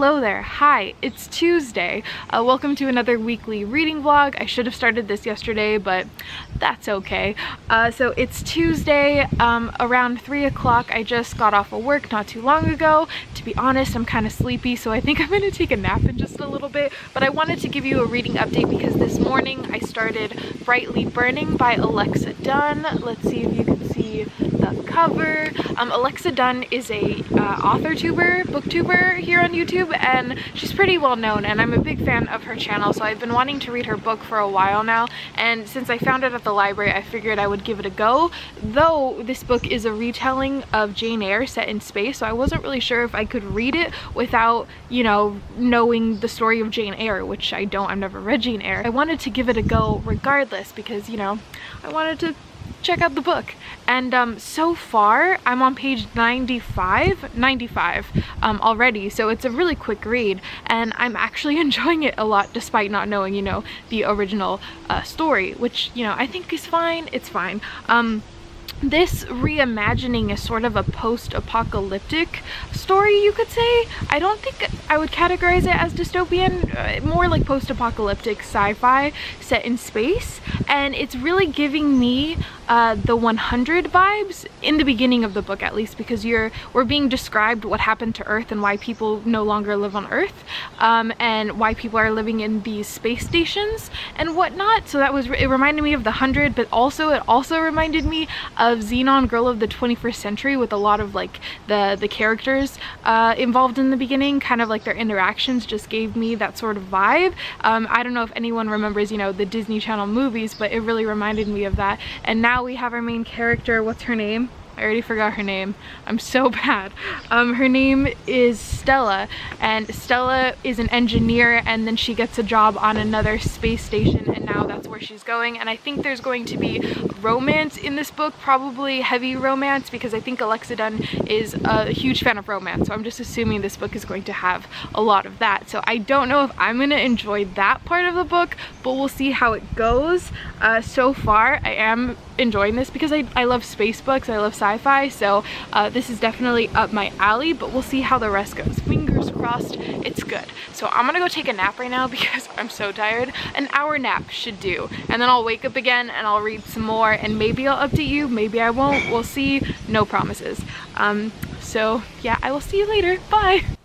hello there. Hi, it's Tuesday. Uh, welcome to another weekly reading vlog. I should have started this yesterday, but that's okay. Uh, so it's Tuesday um, around 3 o'clock. I just got off of work not too long ago. To be honest, I'm kind of sleepy, so I think I'm to take a nap in just a little bit. But I wanted to give you a reading update because this morning I started Brightly Burning by Alexa Donne. Let's see if you can the cover. Um, Alexa Donne is a uh, author tuber, booktuber here on YouTube, and she's pretty well known, and I'm a big fan of her channel, so I've been wanting to read her book for a while now, and since I found it at the library, I figured I would give it a go, though this book is a retelling of Jane Eyre set in space, so I wasn't really sure if I could read it without, you know, knowing the story of Jane Eyre, which I don't, I've never read Jane Eyre. I wanted to give it a go regardless because, you know, I wanted to check out the book. And um, so far I'm on page 95 95 um, already. So it's a really quick read. And I'm actually enjoying it a lot despite not knowing you know the original uh, story which you know I think is fine. It's fine. Um, this reimagining is sort of a post-apocalyptic story you could say. I don't think i would categorize it as dystopian uh, more like post-apocalyptic sci-fi set in space. And it's really giving me uh, the 100 vibes in the beginning of the book at least because you're we're being described what happened to earth and why people no longer live on earth um, and why people are living in these space stations and whatnot. So that was it reminded me of the 100 but also it also reminded me of Zenon Girl of the 21st Century with a lot of like the the characters uh, involved in the beginning kind of like their interactions just gave me that sort of vibe. Um, I don't know if anyone remembers you know the Disney Channel movies but it really reminded me of that. And now we have our main character. What's her name I already forgot her name. I'm so bad. Um, her name is Stella and Stella is an engineer and then she gets a job on another space station and now that's where she's going and I think there's going to be romance in this book, probably heavy romance because I think Alexa Donne is a huge fan of romance so I'm just assuming this book is going to have a lot of that. So I don't know if I'm going to enjoy that part of the book but we'll see how it goes. Uh, so far I am enjoying this because I, I love space books, I love sci-fi, so uh, this is definitely up my alley, but we'll see how the rest goes. Fingers crossed, it's good. So I'm gonna go take a nap right now because I'm so tired. An hour nap should do, and then I'll wake up again and I'll read some more, and maybe I'll update you, maybe I won't, we'll see, no promises. Um, so yeah, I will see you later, bye!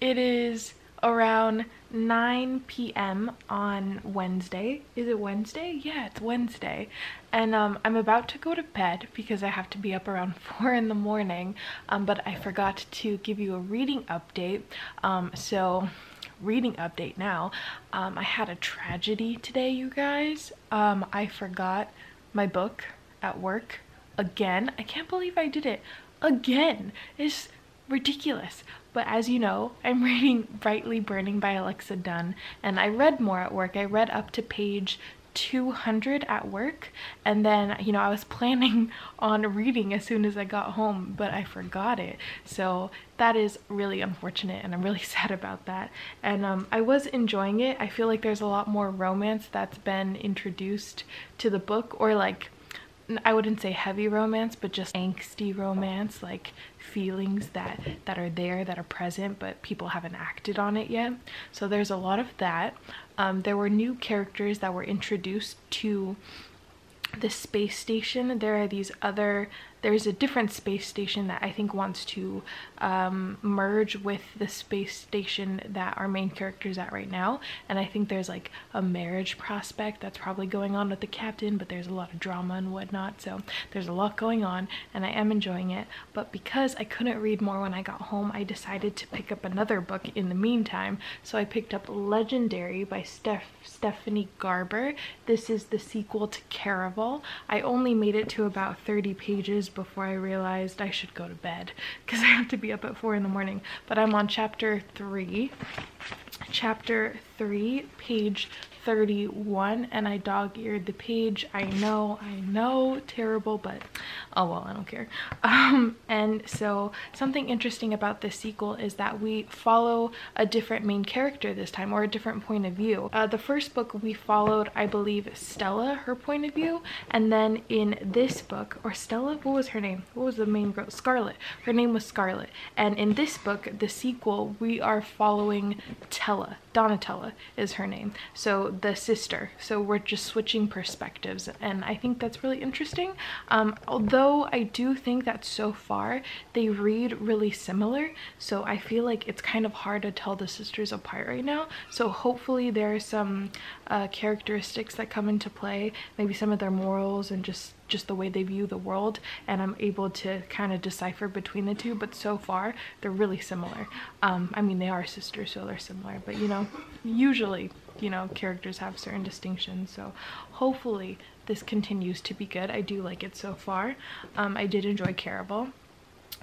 It is around 9 p.m. on Wednesday. Is it Wednesday? Yeah, it's Wednesday. And um, I'm about to go to bed because I have to be up around 4 in the morning. Um, but I forgot to give you a reading update. Um, so reading update now. Um, I had a tragedy today, you guys. Um, I forgot my book at work again. I can't believe I did it again. It's ridiculous. But as you know, I'm reading Brightly Burning by Alexa Donne, and I read more at work. I read up to page 200 at work and then you know I was planning on reading as soon as I got home but I forgot it. So that is really unfortunate and I'm really sad about that. And um, I was enjoying it. I feel like there's a lot more romance that's been introduced to the book or like I wouldn't say heavy romance, but just angsty romance, like feelings that, that are there, that are present, but people haven't acted on it yet. So there's a lot of that. Um, there were new characters that were introduced to the space station. There are these other there's a different space station that I think wants to um, merge with the space station that our main character is at right now. And I think there's like a marriage prospect that's probably going on with the captain, but there's a lot of drama and whatnot. So there's a lot going on and I am enjoying it. But because I couldn't read more when I got home, I decided to pick up another book in the meantime. So I picked up Legendary by Steph Stephanie Garber. This is the sequel to Caraval. I only made it to about 30 pages before I realized I should go to bed because I have to be up at four in the morning. But I'm on chapter three. Chapter three, page 31 and I dog-eared the page. I know, I know, terrible, but oh well, I don't care. Um, and so something interesting about this sequel is that we follow a different main character this time or a different point of view. Uh, the first book we followed, I believe, Stella, her point of view. And then in this book, or Stella, what was her name? What was the main girl? Scarlet. Her name was Scarlet. And in this book, the sequel, we are following Tella. Donatella is her name. So the sister. So we're just switching perspectives. And I think that's really interesting. Um, although I do think that so far they read really similar. So I feel like it's kind of hard to tell the sisters apart right now. So hopefully there are some uh, characteristics that come into play. Maybe some of their morals and just just the way they view the world and I'm able to kind of decipher between the two but so far they're really similar um, I mean they are sisters so they're similar but you know usually you know characters have certain distinctions so hopefully this continues to be good I do like it so far um, I did enjoy Caraval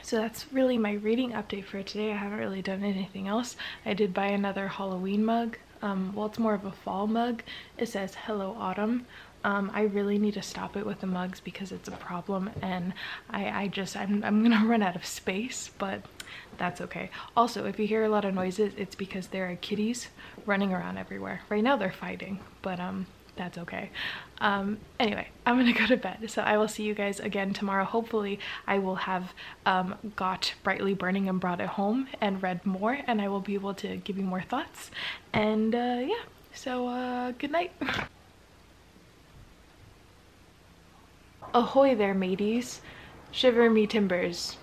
so that's really my reading update for today. I haven't really done anything else. I did buy another Halloween mug. Um, well, it's more of a fall mug. It says Hello Autumn um, I really need to stop it with the mugs because it's a problem and I, I just, I'm, I'm gonna run out of space, but that's okay. Also, if you hear a lot of noises, it's because there are kitties running around everywhere. Right now they're fighting, but um, that's okay. Um, anyway, I'm gonna go to bed. So I will see you guys again tomorrow. Hopefully I will have um, got Brightly Burning and brought it home and read more and I will be able to give you more thoughts. And uh, yeah, so uh, good night. Ahoy there mateys. Shiver me timbers.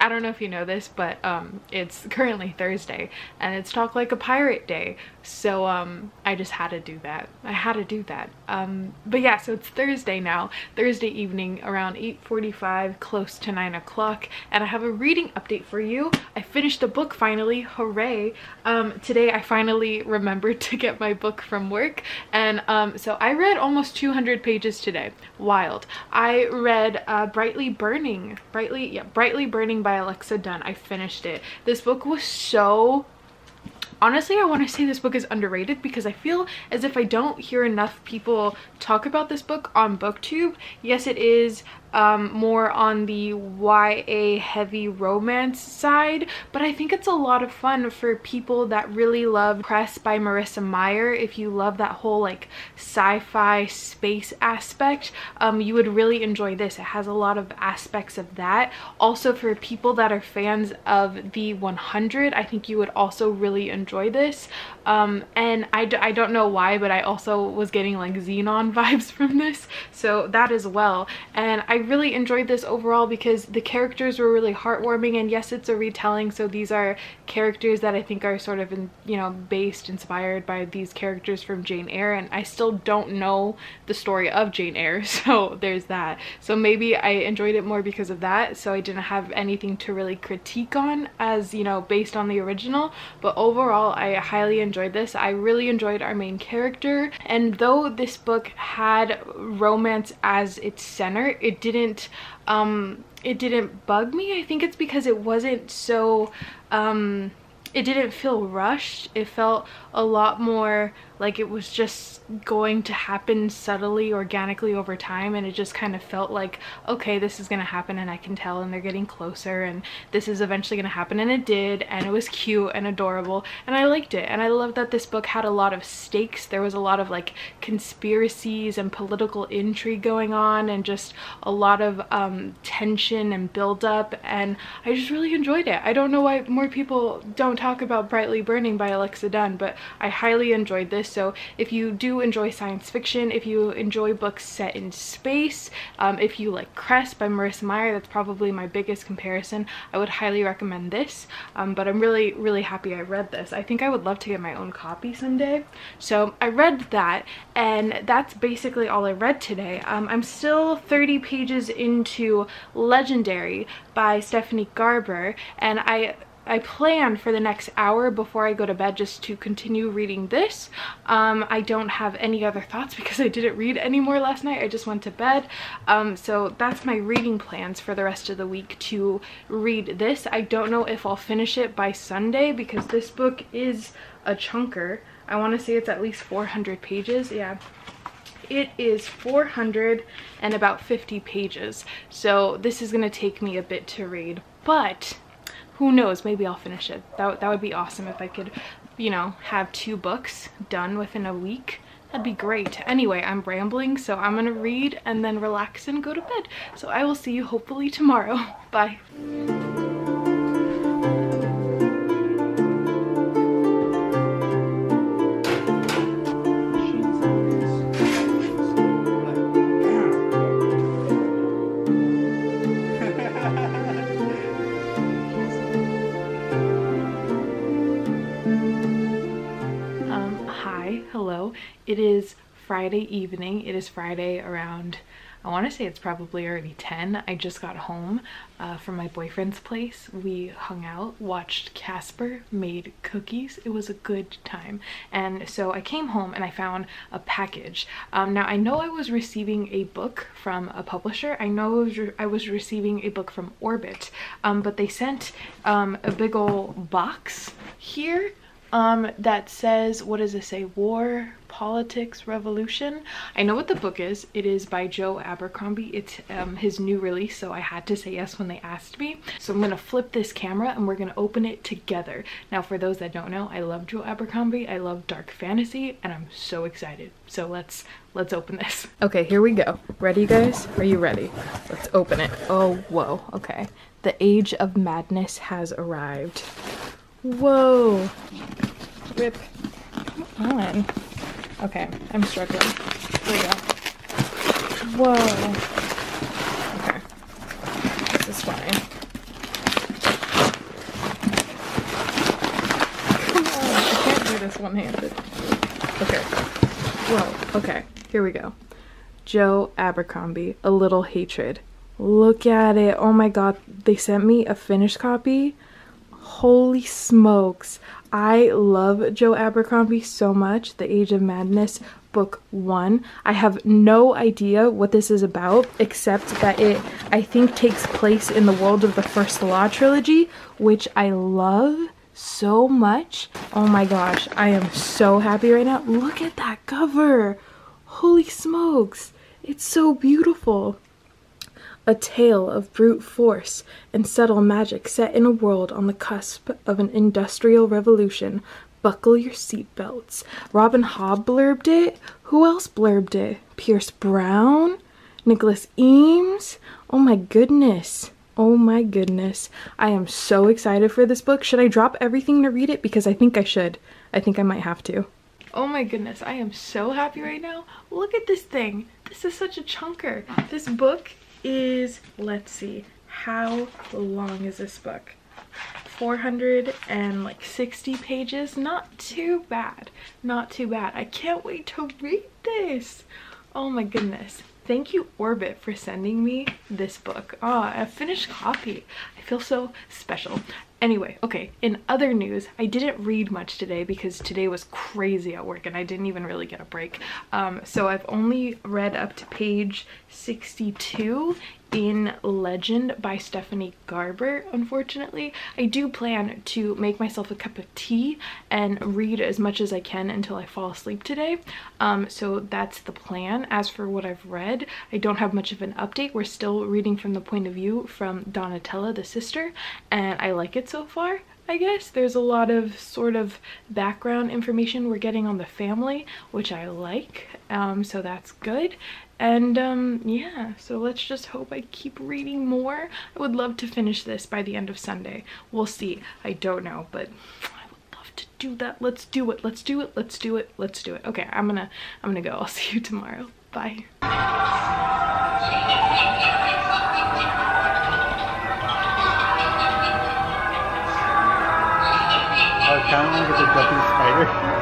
I don't know if you know this, but um, it's currently Thursday and it's Talk Like a Pirate Day. So um, I just had to do that. I had to do that. Um, but yeah, so it's Thursday now, Thursday evening around 8.45, close to 9 o'clock. And I have a reading update for you. I finished a book finally, hooray. Um, today I finally remembered to get my book from work. And um, so I read almost 200 pages today. Wild. I read uh, Brightly Burning. Brightly, yeah, Brightly Burning by Alexa Donne. I finished it. This book was so honestly i want to say this book is underrated because i feel as if i don't hear enough people talk about this book on booktube. Yes it is um, more on the YA heavy romance side, but I think it's a lot of fun for people that really love Cress by Marissa Meyer. If you love that whole like sci-fi space aspect, um, you would really enjoy this. It has a lot of aspects of that. Also for people that are fans of the 100, I think you would also really enjoy this. Um, and I d I don't know why, but I also was getting like Zenon vibes from this, so that as well. And I really enjoyed this overall because the characters were really heartwarming and yes it's a retelling so these are characters that I think are sort of in, you know based inspired by these characters from Jane Eyre and I still don't know the story of Jane Eyre so there's that. So maybe I enjoyed it more because of that so I didn't have anything to really critique on as you know based on the original but overall I highly enjoyed this. I really enjoyed our main character and though this book had romance as its center it didn't um it didn't bug me. I think it's because it wasn't so um it didn't feel rushed. It felt a lot more like it was just going to happen subtly organically over time and it just kind of felt like okay this is gonna happen and I can tell and they're getting closer and this is eventually gonna happen. And it did and it was cute and adorable and I liked it. And I love that this book had a lot of stakes. There was a lot of like conspiracies and political intrigue going on and just a lot of um, tension and buildup and I just really enjoyed it. I don't know why more people don't talk about Brightly Burning by Alexa Donne but I highly enjoyed this so if you do enjoy science fiction, if you enjoy books set in space, um, if you like Cress by Marissa Meyer, that's probably my biggest comparison. I would highly recommend this, um, but I'm really, really happy I read this. I think I would love to get my own copy someday. So I read that, and that's basically all I read today. Um, I'm still 30 pages into Legendary by Stephanie Garber, and I I plan for the next hour before I go to bed just to continue reading this. Um, I don't have any other thoughts because I didn't read any more last night. I just went to bed. Um, so that's my reading plans for the rest of the week to read this. I don't know if I'll finish it by Sunday because this book is a chunker. I want to say it's at least 400 pages. Yeah, it is 400 and about 50 pages. So this is going to take me a bit to read, but who knows, maybe I'll finish it. That, that would be awesome if I could, you know, have two books done within a week. That'd be great. Anyway, I'm rambling, so I'm gonna read and then relax and go to bed. So I will see you hopefully tomorrow. Bye. It is Friday evening. It is Friday around, I want to say it's probably already 10. I just got home uh, from my boyfriend's place. We hung out, watched Casper, made cookies. It was a good time. And so I came home and I found a package. Um, now I know I was receiving a book from a publisher. I know I was, receiving a book from Orbit, um, but they sent um, a big old box here um, that says, what does it say? War, Politics, Revolution. I know what the book is. It is by Joe Abercrombie. It's um, his new release, so I had to say yes when they asked me. So I'm gonna flip this camera and we're gonna open it together. Now, for those that don't know, I love Joe Abercrombie. I love dark fantasy, and I'm so excited. So let's let's open this. Okay, here we go. Ready, guys? Are you ready? Let's open it. Oh, whoa. Okay. The Age of Madness has arrived. Whoa. Rip. Come on. Okay, I'm struggling. Here we go. Whoa. Okay. This is fine. Come on, I can't do this one-handed. Okay. Whoa, okay. Here we go. Joe Abercrombie, A Little Hatred. Look at it. Oh my god, they sent me a finished copy Holy smokes. I love Joe Abercrombie so much. The Age of Madness book one. I have no idea what this is about except that it I think takes place in the world of the First Law trilogy, which I love so much. Oh my gosh, I am so happy right now. Look at that cover. Holy smokes. It's so beautiful a tale of brute force and subtle magic set in a world on the cusp of an industrial revolution. Buckle your seatbelts. Robin Hobb blurbed it. Who else blurbed it? Pierce Brown? Nicholas Eames? Oh my goodness. Oh my goodness. I am so excited for this book. Should I drop everything to read it? Because I think I should. I think I might have to. Oh my goodness, I am so happy right now. Look at this thing. This is such a chunker. This book is, let's see, how long is this book? 460 pages. Not too bad. Not too bad. I can't wait to read this. Oh my goodness. Thank you Orbit for sending me this book. Ah, oh, a finished copy. Feel so special. Anyway, okay, in other news, I didn't read much today because today was crazy at work and I didn't even really get a break. Um, so I've only read up to page 62 in Legend by Stephanie Garber, unfortunately. I do plan to make myself a cup of tea and read as much as I can until I fall asleep today. Um, so that's the plan. As for what I've read, I don't have much of an update. We're still reading from the point of view from Donatella, the sister, and I like it so far. I guess there's a lot of sort of background information we're getting on the family which I like um, so that's good and um, yeah so let's just hope I keep reading more. I would love to finish this by the end of Sunday. We'll see. I don't know but I would love to do that. Let's do it. Let's do it. Let's do it. Let's do it. Okay I'm gonna I'm gonna go. I'll see you tomorrow. Bye. Kind of get the jumping spider.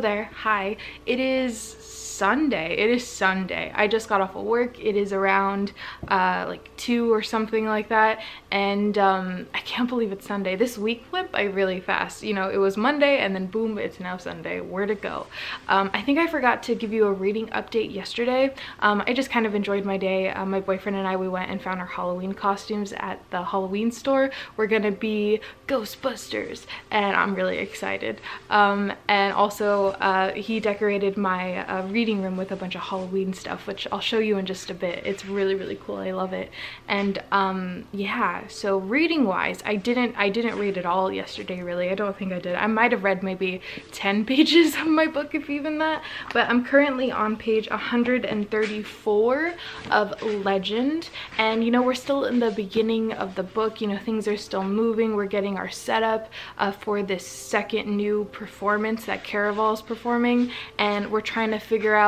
Hello there. Hi. It is Sunday. It is Sunday. I just got off of work. It is around uh, like 2 or something like that. And um, I can't believe it's Sunday. This week went by really fast. You know, it was Monday and then boom, it's now Sunday. Where to go? Um, I think I forgot to give you a reading update yesterday. Um, I just kind of enjoyed my day. Uh, my boyfriend and I, we went and found our Halloween costumes at the Halloween store. We're gonna be Ghostbusters and I'm really excited. Um, and also uh, he decorated my uh, reading room with a bunch of Halloween stuff, which I'll show you in just a bit. It's really, really cool. I love it. And um, yeah, so reading wise, I didn't, I didn't read at all yesterday, really. I don't think I did. I might have read maybe 10 pages of my book, if even that, but I'm currently on page 134 of Legend. And you know, we're still in the beginning of the book, you know, things are still moving. We're getting our setup uh, for this second new performance that Caraval's is performing. And we're trying to figure out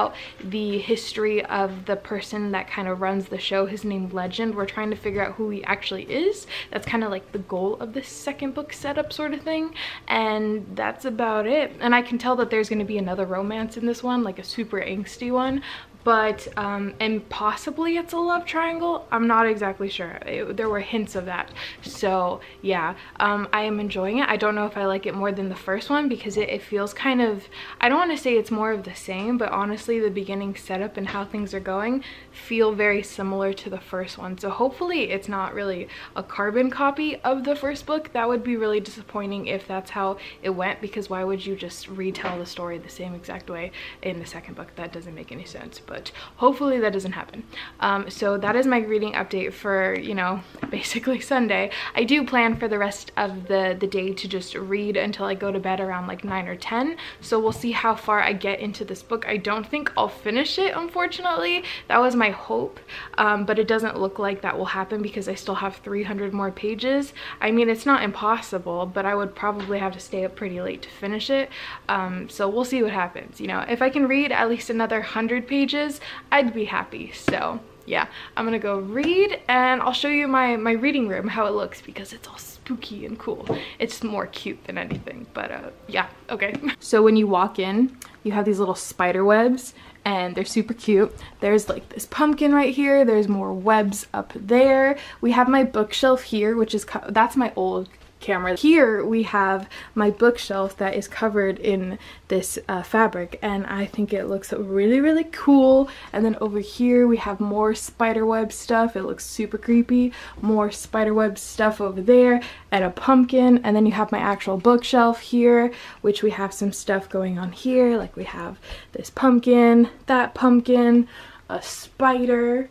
the history of the person that kind of runs the show, his name Legend. We're trying to figure out who he actually is. That's kind of like the goal of this second book setup sort of thing. And that's about it. And I can tell that there's going to be another romance in this one, like a super angsty one but um and possibly it's a love triangle i'm not exactly sure. It, there were hints of that. So yeah um i am enjoying it. I don't know if i like it more than the first one because it, it feels kind of i don't want to say it's more of the same but honestly the beginning setup and how things are going feel very similar to the first one. So hopefully it's not really a carbon copy of the first book. That would be really disappointing if that's how it went because why would you just retell the story the same exact way in the second book? That doesn't make any sense but hopefully that doesn't happen. Um, so that is my reading update for, you know, basically Sunday. I do plan for the rest of the, the day to just read until I go to bed around like 9 or 10. So we'll see how far I get into this book. I don't think I'll finish it, unfortunately. That was my hope, um, but it doesn't look like that will happen because I still have 300 more pages. I mean, it's not impossible, but I would probably have to stay up pretty late to finish it. Um, so we'll see what happens. You know, if I can read at least another 100 pages, I'd be happy. So yeah, I'm gonna go read and I'll show you my, my reading room, how it looks because it's all spooky and cool. It's more cute than anything, but uh, yeah, okay. So when you walk in, you have these little spider webs and they're super cute. There's like this pumpkin right here. There's more webs up there. We have my bookshelf here, which is, that's my old camera. Here we have my bookshelf that is covered in this uh, fabric and I think it looks really really cool. And then over here we have more spiderweb stuff. It looks super creepy. More spiderweb stuff over there and a pumpkin. And then you have my actual bookshelf here which we have some stuff going on here. Like we have this pumpkin that pumpkin a spider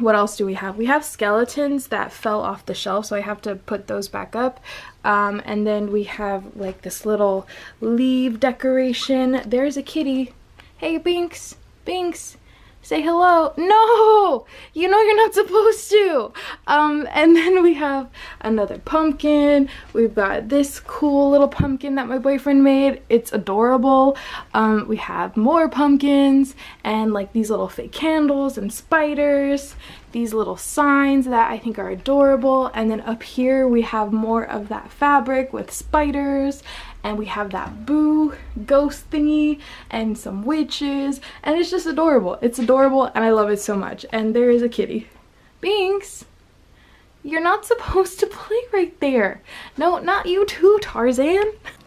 what else do we have? We have skeletons that fell off the shelf, so I have to put those back up. Um, and then we have like this little leaf decoration. There's a kitty. Hey, Binks. Binks say hello. No, you know you're not supposed to. Um, and then we have another pumpkin. We've got this cool little pumpkin that my boyfriend made. It's adorable. Um, we have more pumpkins and like these little fake candles and spiders these little signs that I think are adorable and then up here we have more of that fabric with spiders and we have that boo ghost thingy and some witches. And it's just adorable. It's adorable and I love it so much. And there is a kitty. Binks you're not supposed to play right there. No not you too Tarzan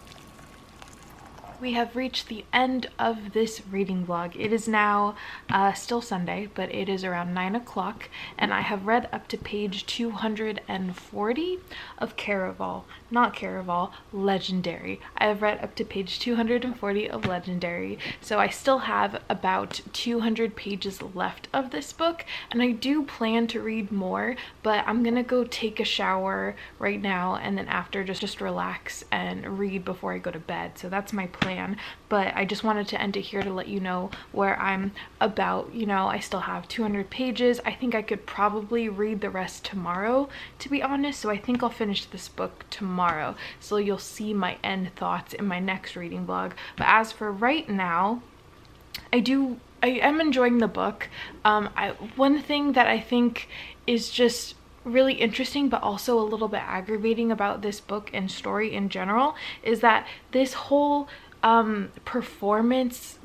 we have reached the end of this reading vlog. It is now uh, still Sunday, but it is around 9 o'clock, and I have read up to page 240 of Caraval. Not Caraval, Legendary. I have read up to page 240 of Legendary, so I still have about 200 pages left of this book, and I do plan to read more, but I'm gonna go take a shower right now, and then after just, just relax and read before I go to bed. So that's my plan plan but I just wanted to end it here to let you know where I'm about. You know I still have 200 pages. I think I could probably read the rest tomorrow to be honest so I think I'll finish this book tomorrow. So you'll see my end thoughts in my next reading vlog. But as for right now I do I am enjoying the book. Um I one thing that I think is just really interesting but also a little bit aggravating about this book and story in general is that this whole um, performance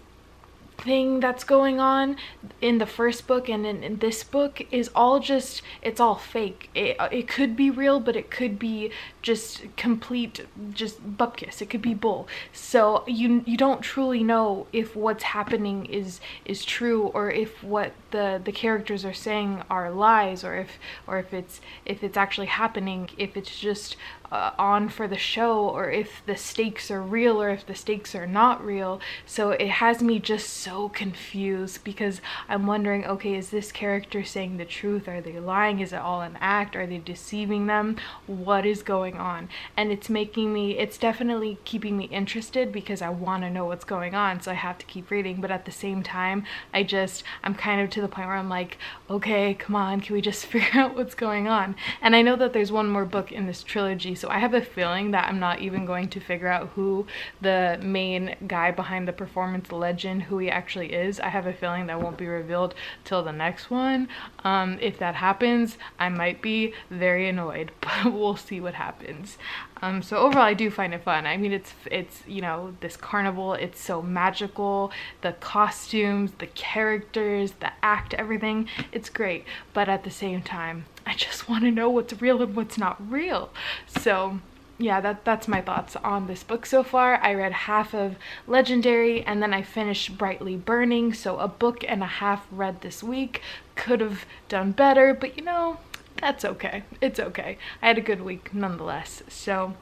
thing that's going on in the first book and in, in, this book is all just it's all fake. It, it could be real but it could be just complete just bupkis. It could be bull. So you you don't truly know if what's happening is is true or if what the the characters are saying are lies or if or if it's if it's actually happening if it's just uh, on for the show or if the stakes are real or if the stakes are not real. So it has me just so confused because I'm wondering okay is this character saying the truth? Are they lying? Is it all an act? Are they deceiving them? What is going on? And it's making me it's definitely keeping me interested because I want to know what's going on so I have to keep reading. But at the same time I just I'm kind of to the point where I'm like okay come on can we just figure out what's going on and I know that there's one more book in this trilogy so I have a feeling that I'm not even going to figure out who the main guy behind the performance legend, who he actually is. I have a feeling that won't be revealed till the next one. Um, if that happens, I might be very annoyed, but we'll see what happens. Um, so overall, I do find it fun. I mean, it's, it's, you know, this carnival, it's so magical, the costumes, the characters, the act, everything, it's great. But at the same time, I just want to know what's real and what's not real. So yeah, that, that's my thoughts on this book so far. I read half of Legendary and then I finished Brightly Burning, so a book and a half read this week. Could have done better, but you know, that's okay. It's okay. I had a good week nonetheless. So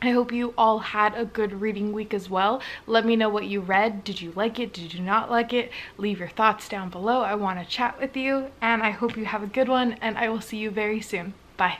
I hope you all had a good reading week as well. Let me know what you read. Did you like it? Did you not like it? Leave your thoughts down below. I want to chat with you and I hope you have a good one and I will see you very soon. Bye.